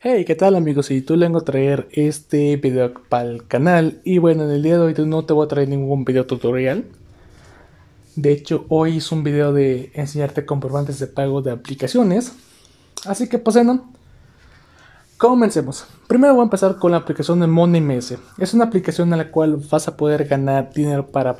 Hey, ¿qué tal amigos? Y tú vengo a traer este video para el canal y bueno, en el día de hoy no te voy a traer ningún video tutorial. De hecho, hoy es un video de enseñarte comprobantes de pago de aplicaciones. Así que pues bueno, comencemos. Primero voy a empezar con la aplicación de MoneyMS. Es una aplicación en la cual vas a poder ganar dinero para...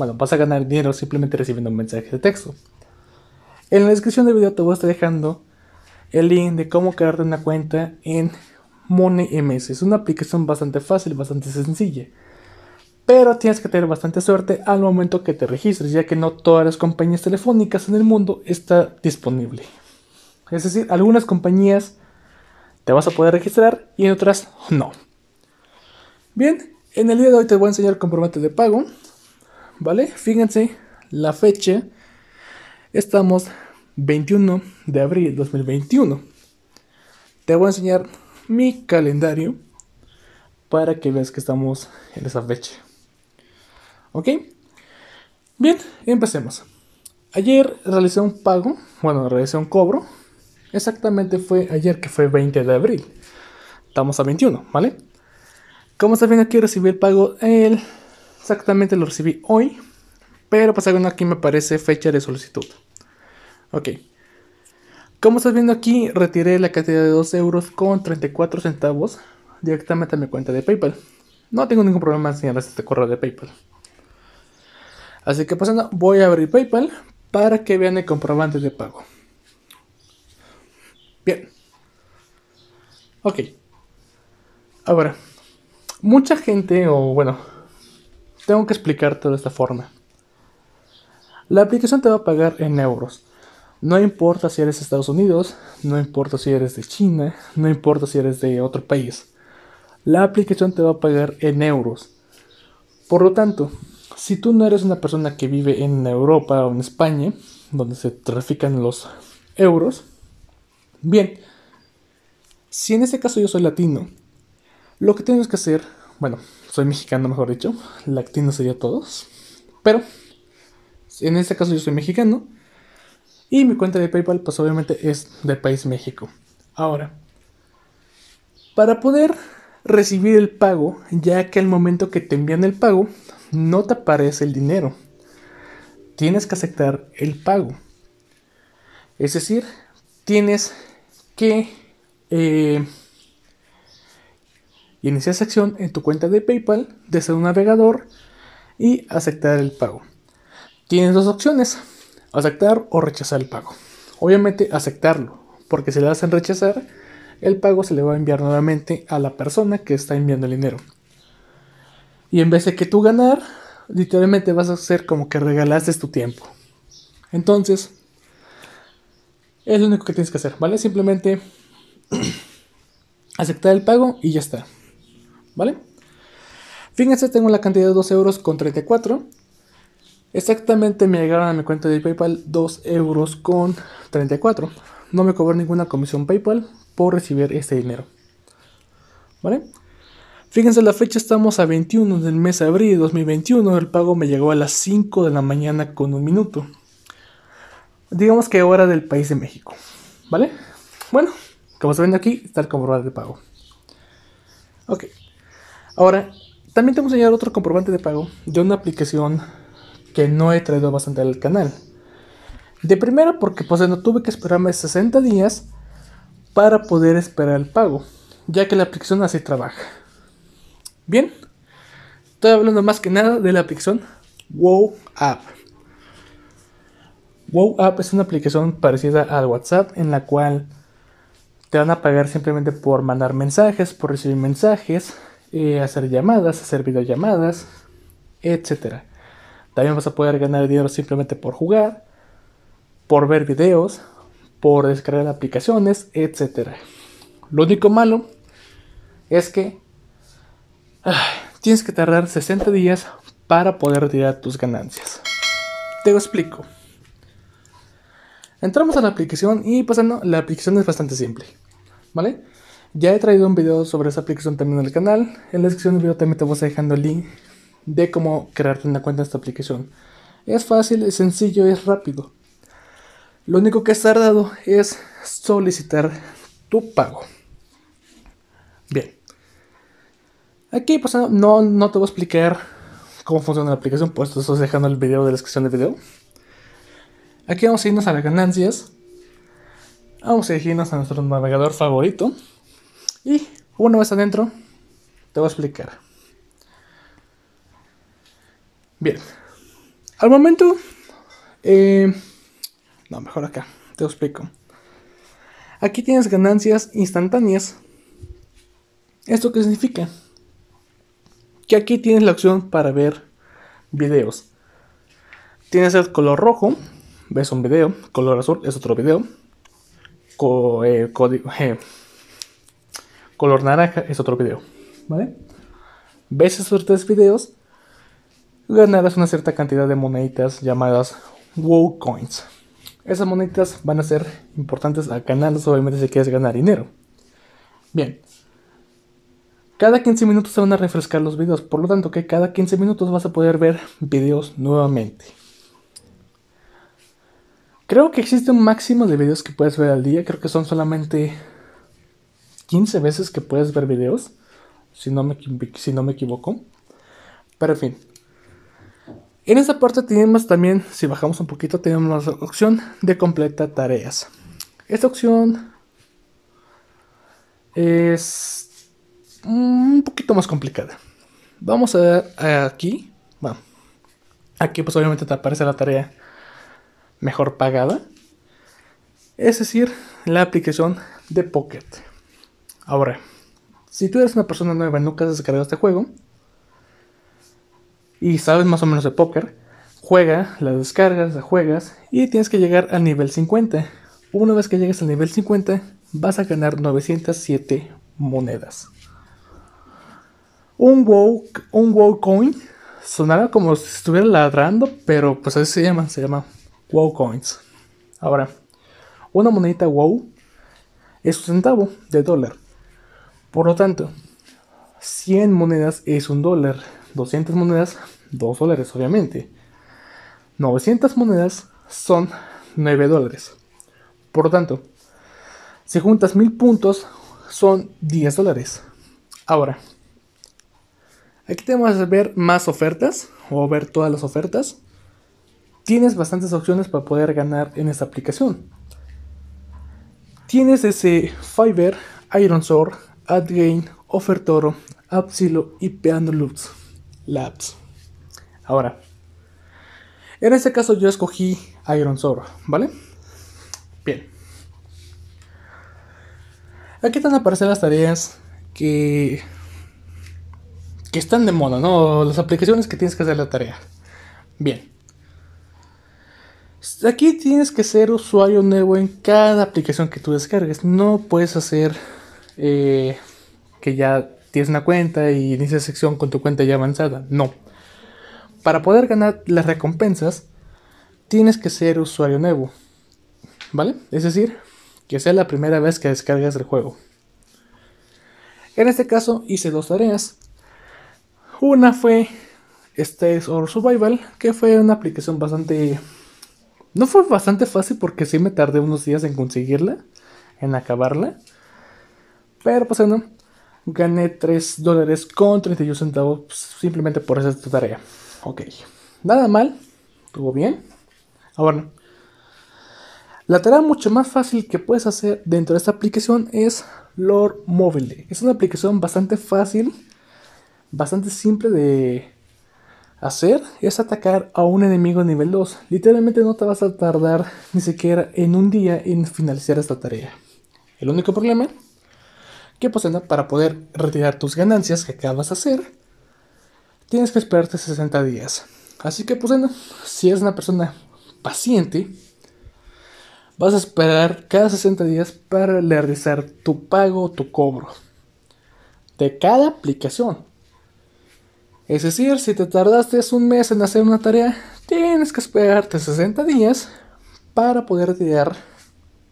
Bueno, vas a ganar dinero simplemente recibiendo un mensaje de texto. En la descripción del video te voy a estar dejando el link de cómo crearte una cuenta en MoneyMS. Es una aplicación bastante fácil, bastante sencilla. Pero tienes que tener bastante suerte al momento que te registres, ya que no todas las compañías telefónicas en el mundo está disponible. Es decir, algunas compañías te vas a poder registrar y en otras no. Bien, en el día de hoy te voy a enseñar comprobante de pago. ¿Vale? Fíjense la fecha. Estamos 21 de abril 2021. Te voy a enseñar mi calendario para que veas que estamos en esa fecha. ¿Ok? Bien, empecemos. Ayer realicé un pago, bueno, realicé un cobro. Exactamente fue ayer que fue 20 de abril. Estamos a 21, ¿vale? Como viendo aquí recibí el pago, el, exactamente lo recibí hoy. Pero pues aquí me aparece fecha de solicitud. Ok. Como estás viendo aquí, retiré la cantidad de 2 euros con 34 centavos directamente a mi cuenta de PayPal. No tengo ningún problema en enseñarles este correo de PayPal. Así que pasando, voy a abrir PayPal para que vean el comprobante de pago. Bien. Ok. Ahora, mucha gente, o bueno, tengo que explicarte de esta forma. La aplicación te va a pagar en euros. No importa si eres de Estados Unidos, no importa si eres de China, no importa si eres de otro país. La aplicación te va a pagar en euros. Por lo tanto, si tú no eres una persona que vive en Europa o en España, donde se trafican los euros, bien, si en este caso yo soy latino, lo que tienes que hacer, bueno, soy mexicano mejor dicho, latino sería todos, pero en este caso yo soy mexicano, y mi cuenta de PayPal, pues obviamente es del país México. Ahora, para poder recibir el pago, ya que al momento que te envían el pago, no te aparece el dinero. Tienes que aceptar el pago. Es decir, tienes que eh, iniciar esa acción en tu cuenta de PayPal desde un navegador y aceptar el pago. Tienes dos opciones aceptar o rechazar el pago. Obviamente aceptarlo, porque si le hacen rechazar, el pago se le va a enviar nuevamente a la persona que está enviando el dinero. Y en vez de que tú ganar, literalmente vas a hacer como que regalaste tu tiempo. Entonces, es lo único que tienes que hacer, ¿vale? Simplemente aceptar el pago y ya está. ¿Vale? Fíjense, tengo la cantidad de 2 euros con 34. Exactamente me llegaron a mi cuenta de PayPal 2 euros con 34. No me cobró ninguna comisión PayPal por recibir este dinero. ¿Vale? Fíjense la fecha, estamos a 21 del mes de abril de 2021. El pago me llegó a las 5 de la mañana con un minuto. Digamos que hora del país de México. ¿Vale? Bueno, como se ven aquí, está el comprobante de pago. Ok. Ahora, también te voy a enseñar otro comprobante de pago de una aplicación que no he traído bastante al canal. De primera porque pues no tuve que esperarme 60 días para poder esperar el pago, ya que la aplicación así trabaja. Bien, estoy hablando más que nada de la aplicación Wow App. Wow App es una aplicación parecida al WhatsApp en la cual te van a pagar simplemente por mandar mensajes, por recibir mensajes, eh, hacer llamadas, hacer videollamadas, etcétera. También vas a poder ganar dinero simplemente por jugar, por ver videos, por descargar aplicaciones, etc. Lo único malo es que tienes que tardar 60 días para poder retirar tus ganancias. Te lo explico. Entramos a la aplicación y pasando, la aplicación es bastante simple. ¿Vale? Ya he traído un video sobre esa aplicación también en el canal. En la descripción del video también te voy a dejando el link de cómo crearte una cuenta en esta aplicación. Es fácil, es sencillo, es rápido. Lo único que es tardado es solicitar tu pago. Bien. Aquí pues no, no te voy a explicar cómo funciona la aplicación, pues estoy dejando el video de la descripción del video. Aquí vamos a irnos a las ganancias. Vamos a irnos a nuestro navegador favorito. Y una vez adentro, te voy a explicar. Bien. Al momento... Eh, no, mejor acá. Te explico. Aquí tienes ganancias instantáneas. ¿Esto qué significa? Que aquí tienes la opción para ver videos. Tienes el color rojo, ves un video. Color azul es otro video. Eh, eh, color naranja es otro video. ¿Vale? Ves esos tres videos ganarás una cierta cantidad de moneditas llamadas WoW Coins. Esas moneditas van a ser importantes a canales, obviamente si quieres ganar dinero. Bien. Cada 15 minutos se van a refrescar los videos, por lo tanto que cada 15 minutos vas a poder ver videos nuevamente. Creo que existe un máximo de videos que puedes ver al día, creo que son solamente 15 veces que puedes ver videos, si no me, si no me equivoco. Pero en fin, en esta parte tenemos también, si bajamos un poquito, tenemos la opción de completa tareas. Esta opción es un poquito más complicada. Vamos a ver aquí. Bueno, aquí pues obviamente te aparece la tarea mejor pagada. Es decir, la aplicación de Pocket. Ahora, si tú eres una persona nueva y nunca has descargado este juego, y sabes más o menos de póker, juega, la descargas, la juegas y tienes que llegar al nivel 50. Una vez que llegues al nivel 50, vas a ganar 907 monedas. Un WoW, un WoW coin sonaba como si estuviera ladrando, pero pues así se llama, se llama WoW coins. Ahora, una monedita WoW es un centavo de dólar. Por lo tanto, 100 monedas es un dólar. 200 monedas, 2 dólares obviamente. 900 monedas son 9 dólares. Por lo tanto, si juntas 1000 puntos, son 10 dólares. Ahora, aquí tenemos que ver más ofertas o ver todas las ofertas. Tienes bastantes opciones para poder ganar en esta aplicación. Tienes ese Fiverr, Iron Sword, AdGain, Ofertoro, Appsilo y Peando Loots. Labs. Ahora, en este caso yo escogí Iron Sword, ¿vale? Bien. Aquí están aparecer las tareas que que están de moda, ¿no? Las aplicaciones que tienes que hacer la tarea. Bien. Aquí tienes que ser usuario nuevo en cada aplicación que tú descargues. No puedes hacer eh, que ya tienes una cuenta y inicias sección con tu cuenta ya avanzada. No. Para poder ganar las recompensas, tienes que ser usuario nuevo. ¿Vale? Es decir, que sea la primera vez que descargas el juego. En este caso hice dos tareas. Una fue States or Survival, que fue una aplicación bastante... No fue bastante fácil porque sí me tardé unos días en conseguirla, en acabarla. Pero pues bueno, gané 3 dólares con 31 centavos simplemente por esa tarea. Ok, nada mal, estuvo bien. Ahora, la tarea mucho más fácil que puedes hacer dentro de esta aplicación es Lord Mobile. Es una aplicación bastante fácil, bastante simple de hacer. Es atacar a un enemigo nivel 2. Literalmente no te vas a tardar ni siquiera en un día en finalizar esta tarea. El único problema que pues para poder retirar tus ganancias que acabas de hacer, tienes que esperarte 60 días. Así que pues bueno, si eres una persona paciente, vas a esperar cada 60 días para realizar tu pago o tu cobro de cada aplicación. Es decir, si te tardaste un mes en hacer una tarea, tienes que esperarte 60 días para poder retirar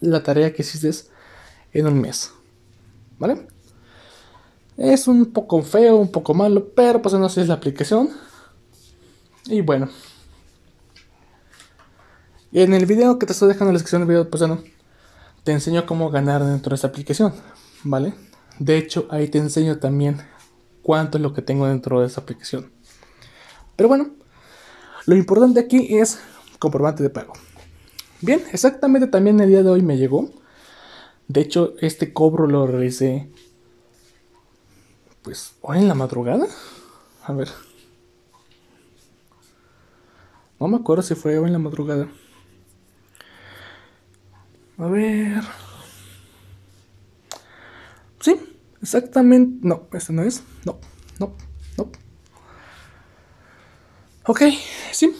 la tarea que hiciste en un mes. ¿Vale? Es un poco feo, un poco malo, pero pues no así es la aplicación. Y bueno, En el video que te estoy dejando en la descripción del video, pues bueno, te enseño cómo ganar dentro de esta aplicación, ¿vale? De hecho, ahí te enseño también cuánto es lo que tengo dentro de esta aplicación. Pero bueno, lo importante aquí es comprobante de pago. Bien, exactamente también el día de hoy me llegó. De hecho, este cobro lo realicé pues hoy en la madrugada. A ver. No me acuerdo si fue hoy en la madrugada. A ver. Sí, exactamente. No, este no es. No, no, no. Ok, sí.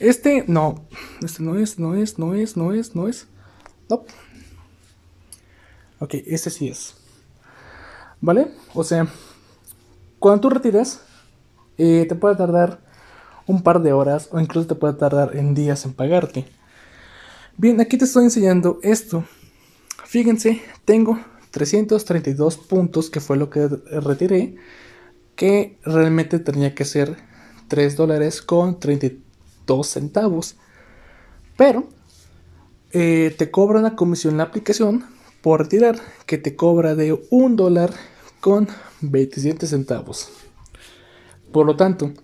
Este no. Este no es, no es, no es, no es, no es. No. Ok, este sí es. ¿Vale? O sea, cuando tú retiras, eh, te puede tardar un par de horas o incluso te puede tardar en días en pagarte. Bien, aquí te estoy enseñando esto. Fíjense, tengo 332 puntos, que fue lo que retiré, que realmente tenía que ser 3 dólares con 32 centavos. Pero eh, te cobra una comisión la aplicación por retirar, que te cobra de 1 dólar con 27 centavos. Por lo tanto,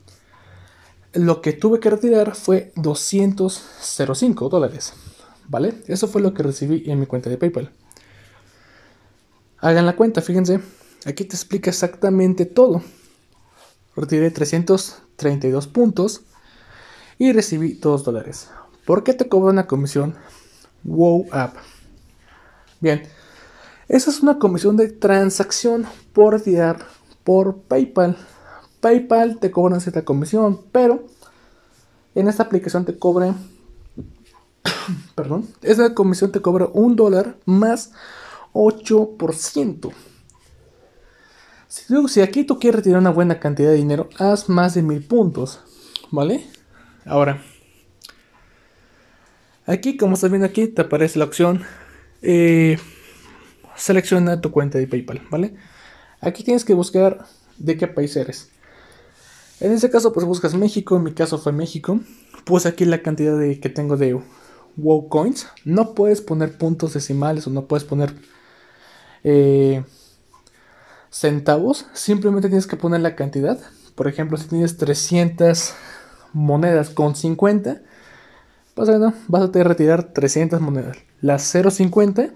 lo que tuve que retirar fue 205 dólares. ¿Vale? Eso fue lo que recibí en mi cuenta de PayPal. Hagan la cuenta, fíjense. Aquí te explica exactamente todo. Retiré 332 puntos y recibí 2 dólares. ¿Por qué te cobra una comisión? Wow App. Bien, esa es una comisión de transacción por retirar por PayPal. PayPal te cobra una cierta comisión, pero en esta aplicación te cobra perdón, esa comisión te cobra un dólar más 8%. Si, si aquí tú quieres retirar una buena cantidad de dinero, haz más de mil puntos, ¿vale? Ahora, aquí como estás viendo aquí, te aparece la opción, eh, selecciona tu cuenta de PayPal, ¿vale? Aquí tienes que buscar de qué país eres. En este caso, pues buscas México, en mi caso fue México. Pues aquí la cantidad de, que tengo de WoW Coins. No puedes poner puntos decimales o no puedes poner eh, centavos. Simplemente tienes que poner la cantidad. Por ejemplo, si tienes 300 monedas con 50, vas a tener que retirar 300 monedas. Las 0.50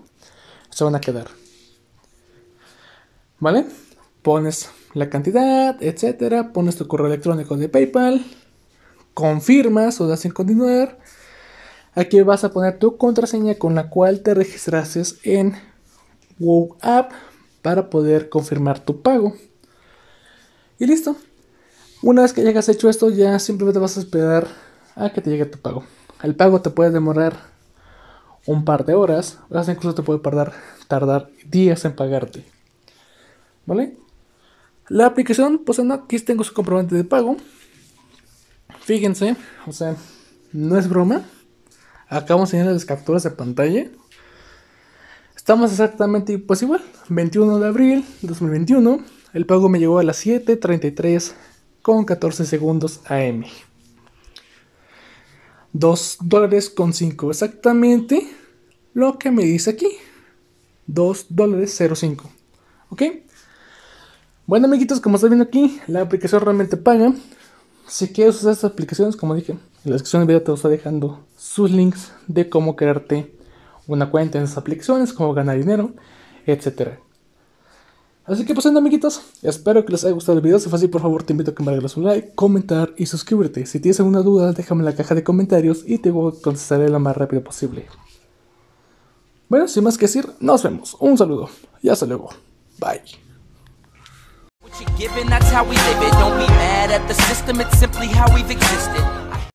se van a quedar. ¿Vale? Pones la cantidad, etcétera. Pones tu correo electrónico de PayPal. Confirmas o das en continuar Aquí vas a poner tu contraseña con la cual te registraste en WoW App para poder confirmar tu pago. Y listo. Una vez que hayas hecho esto, ya simplemente vas a esperar a que te llegue tu pago. El pago te puede demorar un par de horas, incluso te puede tardar, tardar días en pagarte. ¿Vale? La aplicación, pues aquí tengo su comprobante de pago. Fíjense, o sea, no es broma. Acabamos de las capturas de pantalla. Estamos exactamente, pues igual, 21 de abril de 2021. El pago me llegó a las 7.33 con 14 segundos AM. 2 dólares con 5, exactamente lo que me dice aquí. 2 dólares 05. ¿Ok? Bueno, amiguitos, como están viendo aquí, la aplicación realmente paga. Si quieres usar estas aplicaciones, como dije, en la descripción del video te estoy dejando sus links de cómo crearte una cuenta en esas aplicaciones, cómo ganar dinero, etc. Así que pues amiguitos, espero que les haya gustado el video, si fue así por favor te invito a que me regales un like, comentar y suscribirte. Si tienes alguna duda déjame en la caja de comentarios y te contestaré lo más rápido posible. Bueno, sin más que decir, nos vemos. Un saludo y hasta luego. Bye.